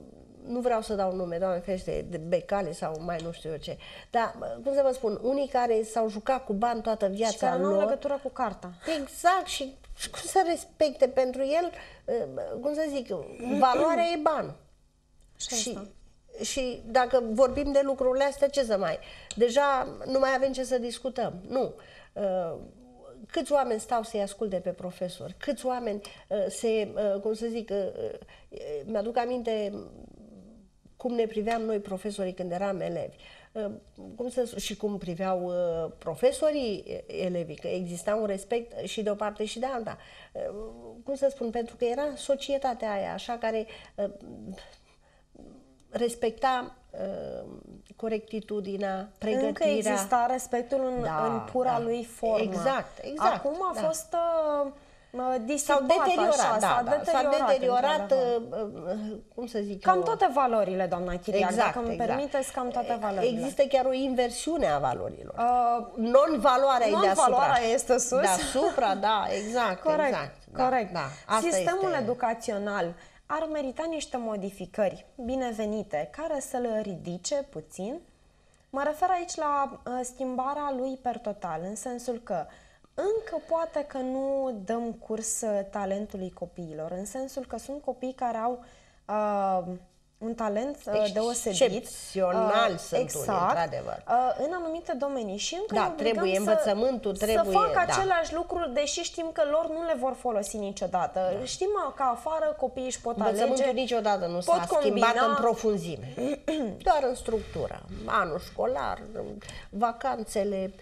nu vreau să dau nume, doamne ferește, de becale sau mai nu știu eu ce, dar, uh, cum să vă spun, unii care s-au jucat cu bani toată și viața care nu au lor, legătură cu carta. Exact, și, și cum să respecte pentru el, uh, cum să zic, valoarea e banul. Și Și, asta. și dacă vorbim de lucrurile astea, ce să mai... Deja nu mai avem ce să discutăm. Nu. Uh, Câți oameni stau să-i asculte pe profesori? Câți oameni uh, se, uh, cum să zic, uh, uh, mi-aduc aminte cum ne priveam noi profesorii când eram elevi. Uh, Cum să, și cum priveau uh, profesorii uh, elevii, că exista un respect și de o parte și de alta. Uh, Cum să spun, pentru că era societatea aia așa care uh, respecta uh, corectitudinea, pregătirea. Încă exista respectul în, Da, în pura da. lui formă. Exact, exact, Acum a da. fost uh, uh, S-au disipat deteriorat, așa, da, s-a da, s-a deteriorat, deteriorat, într-adevăr. uh, uh, cum să zic Cam eu, toate valorile, doamna Chiriac, Exact, dacă îmi exact. permiteți, cam toate valorile. Există chiar o inversiune a valorilor. Uh, Non-valoarea e deasupra. non-valoarea este sus. Deasupra, da, exact, Corect, exact. Da, corect. Da, asta Sistemul este... educațional ar merita niște modificări binevenite care să-l ridice puțin. Mă refer aici la uh, schimbarea lui per total, în sensul că încă poate că nu dăm curs uh, talentului copiilor, în sensul că sunt copii care au uh, un talent uh, deosebit. Excepțional uh, sunt exact, unii, într-adevăr. Uh, în anumite domenii și încă da, trebuie să, învățământul, trebuie... Să facă da. același lucru, deși știm că lor nu le vor folosi niciodată. Da. Știm că afară copiii își pot învățământul alege, niciodată nu s-a schimbat în profunzime. Doar în structură. Anul școlar, vacanțele...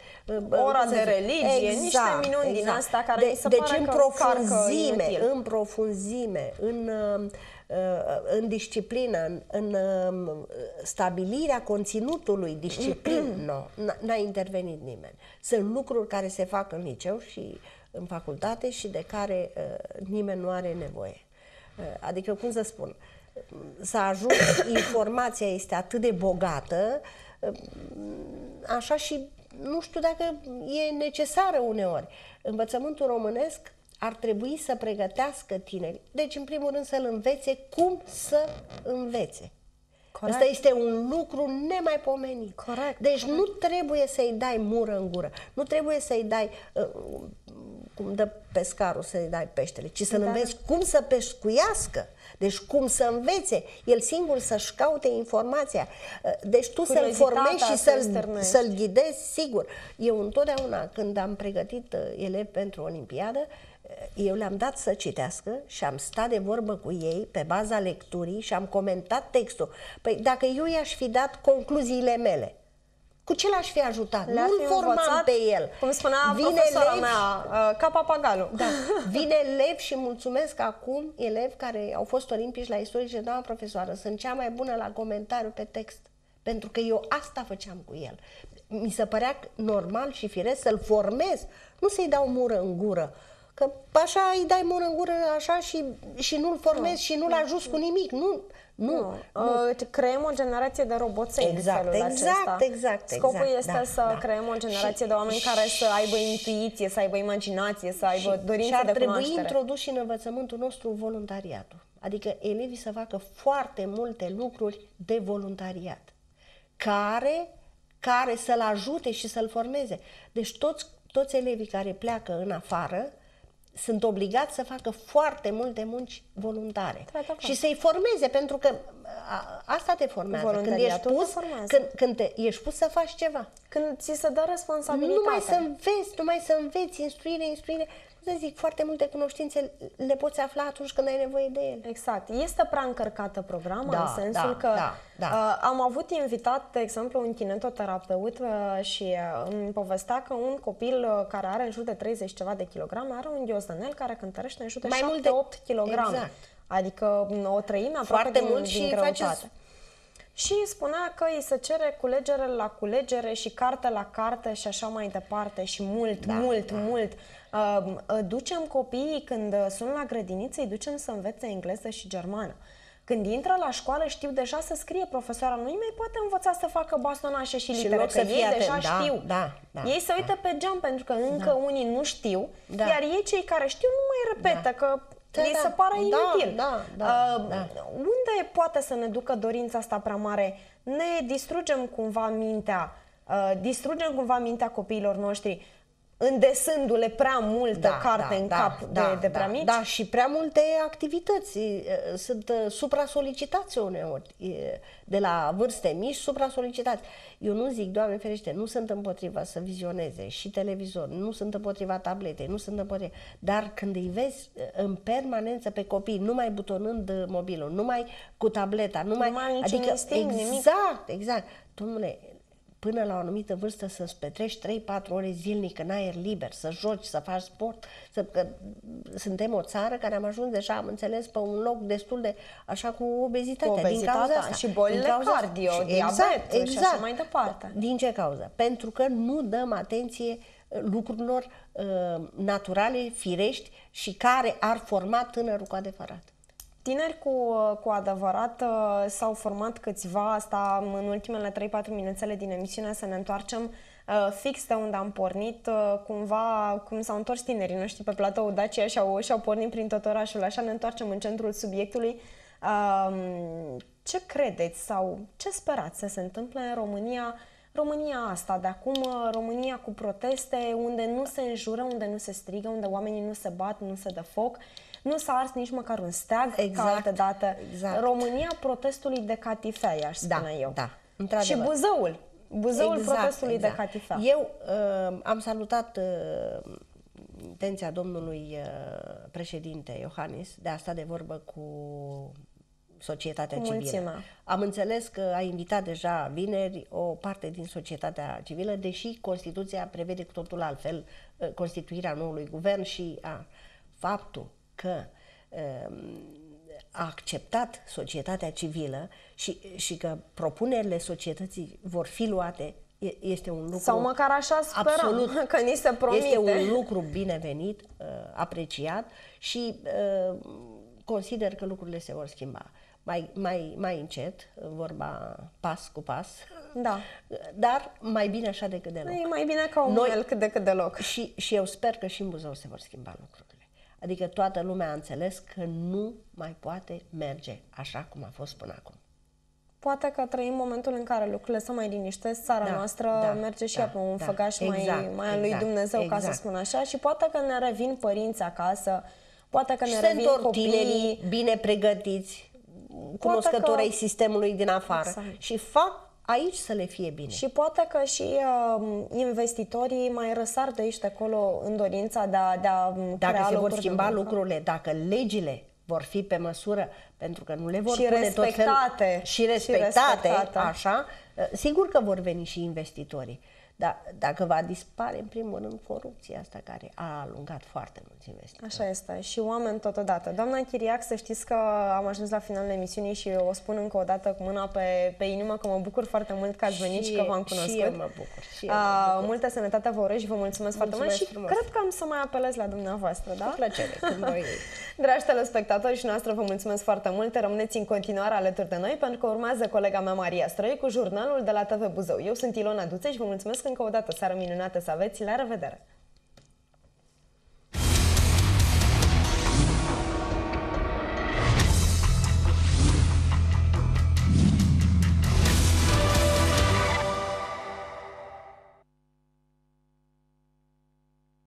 Ora de religie, exact, niște minuni exact. din astea care de, mi se deci pare în că profunzime, în profunzime, în Uh, în disciplină, în, în um, stabilirea conținutului disciplină, nu, n-a intervenit nimeni. Sunt lucruri care se fac în liceu și în facultate și de care uh, nimeni nu are nevoie. Uh, adică, cum să spun, să ajung, informația este atât de bogată, uh, așa și nu știu dacă e necesară uneori. Învățământul românesc ar trebui să pregătească tineri. Deci, în primul rând, să-l învețe cum să învețe. Corect. Asta este un lucru nemaipomenit. Corect. Deci corect. nu trebuie să-i dai mură în gură. Nu trebuie să-i dai, uh, cum dă pescarul să-i dai peștele, ci să-l da. înveți cum să pescuiască. Deci cum să învețe, el singur să-și caute informația. Uh, deci tu să-l formezi și să-l, să-l ghidezi, sigur. Eu întotdeauna, când am pregătit uh, elevi pentru Olimpiadă, eu le-am dat să citească și am stat de vorbă cu ei pe baza lecturii și am comentat textul. Păi dacă eu i-aș fi dat concluziile mele, cu ce l-aș fi ajutat? Nu-l formam pe el. Cum spunea Vine profesora elev, mea, uh, ca papagalul. Da. Vine elev și mulțumesc acum elevi care au fost olimpici la istorie și doamna profesoară, sunt cea mai bună la comentariu pe text. Pentru că eu asta făceam cu el. Mi se părea normal și firesc să-l formez, nu să-i dau mură în gură. Că așa îi dai mână în gură așa și, și nu-l formezi no, și nu-l ajuți cu nimic. Nu, nu, nu. nu. Uh, creăm o generație de roboței exact, în felul exact, acesta. Exact, Scopul exact, este da, să da. creăm o generație și, de oameni și, care să aibă intuiție, să aibă imaginație, să aibă și, dorință și ar de trebui cunoaștere. introdus și în învățământul nostru voluntariatul. Adică elevii să facă foarte multe lucruri de voluntariat care, care să-l ajute și să-l formeze. Deci toți, toți elevii care pleacă în afară sunt obligați să facă foarte multe munci voluntare și să-i formeze, pentru că a, asta te formează. Când ești pus, când, când te, ești pus să faci ceva. Când ți se dă responsabilitate. Nu mai să înveți, nu mai să înveți, instruire, instruire să zic, foarte multe cunoștințe le poți afla atunci când ai nevoie de ele. Exact. Este prea încărcată programul da, în sensul da, că da, da. Uh, am avut invitat, de exemplu, un kinetoterapeut uh, și uh, îmi povestea că un copil uh, care are în jur de 30 ceva de kilograme are un ghiozdanel care cântărește în jur de 7-8 kg. Exact. Adică mm, o treime aproape Foarte din, mult din și greutate. faceți și spunea că îi se cere culegere la culegere și carte la carte și așa mai departe și mult, da, mult, da. mult. Uh, ducem copiii când sunt la grădiniță, îi ducem să învețe engleză și germană. Când intră la școală știu deja să scrie profesoara, nu mai poate învăța să facă bastonașe și litere, și că ei atent. deja da, știu. Da, da, ei se uită da. pe geam pentru că încă da. unii nu știu, da. iar ei cei care știu nu mai repetă, da. că da, li se pare da, inutil. Da, da, uh, da. Unde poate să ne ducă dorința asta prea mare? Ne distrugem cumva mintea, uh, distrugem cumva mintea copiilor noștri îndesându-le prea multă da, carte da, în da, cap da, de, de prea da, mici. Da, și prea multe activități. Sunt supra-solicitați uneori. De la vârste mici, supra-solicitați. Eu nu zic, Doamne ferește, nu sunt împotriva să vizioneze și televizor, nu sunt împotriva tabletei, nu sunt împotriva... Dar când îi vezi în permanență pe copii, numai butonând mobilul, numai cu tableta, numai... numai adică, instinct, exact, nimic. exact. Domnule, până la o anumită vârstă să-ți petreci 3-4 ore zilnic în aer liber, să joci, să faci sport, să, că suntem o țară care am ajuns deja, am înțeles, pe un loc destul de așa cu obezitatea. Cu obezitatea din cauza asta. și bolile din cauza cardio, și, diabet exact, exact. și așa mai departe. Din ce cauză? Pentru că nu dăm atenție uh, lucrurilor uh, naturale, firești și care ar forma tânărul cu adevărat. Tineri cu, cu adevărat uh, s-au format câțiva, asta în ultimele 3-4 minuțele din emisiune să ne întoarcem uh, fix de unde am pornit, uh, cumva cum s-au întors tinerii noștri pe platou Dacia și au, și-au pornit prin tot orașul, așa ne întoarcem în centrul subiectului. Um, ce credeți sau ce sperați să se întâmple în România România asta de acum, România cu proteste, unde nu se înjură, unde nu se strigă, unde oamenii nu se bat, nu se dă foc, nu s-a ars nici măcar un steag Exact, ca altă dată. exact. România protestului de catifea, aș Da, spune eu. da, Și într-adevăr. Buzăul. Buzăul protestului de catifea. Eu uh, am salutat uh, intenția domnului uh, președinte Iohannis de a sta de vorbă cu societatea Cu civilă. mulțimea. Am înțeles că a invitat deja vineri o parte din societatea civilă, deși Constituția prevede cu totul altfel uh, constituirea noului guvern și a, faptul că uh, a acceptat societatea civilă și, și că propunerile societății vor fi luate e- este un lucru Sau măcar așa sperăm, absolut că ni se promite. este un lucru binevenit, uh, apreciat și uh, consider că lucrurile se vor schimba. Mai, mai, mai încet, vorba pas cu pas, Da. dar mai bine așa decât deloc. E mai bine ca un Noi- Noi... cât de cât deloc. Și, și eu sper că și în Buzău se vor schimba lucrurile. Adică toată lumea a înțeles că nu mai poate merge așa cum a fost până acum. Poate că trăim momentul în care lucrurile se mai liniștesc, țara Da, noastră da, merge și da, ea pe un da. făgaș mai, Exact, mai al lui exact, Dumnezeu, ca să exact. spun așa, și poate că ne revin părinți acasă, poate că Și ne se revin întorc copiii. tinerii bine pregătiți, cunoscători că- ai sistemului din afară Exact. și fac aici să le fie bine. Și poate că și uh, investitorii mai răsar de aici de acolo în dorința de a, de a um, Dacă crea se vor locuri de schimba muncă. lucrurile, dacă legile vor fi pe măsură, pentru că nu le vor Și pune tot respectate. felul, și Și respectate, respectate. așa, sigur că vor veni și investitorii. Dar dacă va dispare, în primul rând, corupția asta care a alungat foarte mulți investitori. Așa este. Și oameni totodată. Doamna Chiriac, să știți că am ajuns la finalul emisiunii și o spun încă o dată cu mâna pe, pe inimă că mă bucur foarte mult că ați venit și, că v-am cunoscut. Și eu mă bucur. Și eu mă A, bucur. multă sănătate vă urez și vă mulțumesc, foarte mult Mulțumesc și frumos. cred că am să mai apelez la dumneavoastră, da? Cu plăcere, când vrei. Dragi telespectatori și noastră, vă mulțumesc foarte mult. Rămâneți în continuare alături de noi pentru că urmează colega mea Maria Străi cu jurnalul de la TV Buzău. Eu sunt Ilona Duțeș și vă mulțumesc încă o dată. Seară minunată să aveți. La revedere!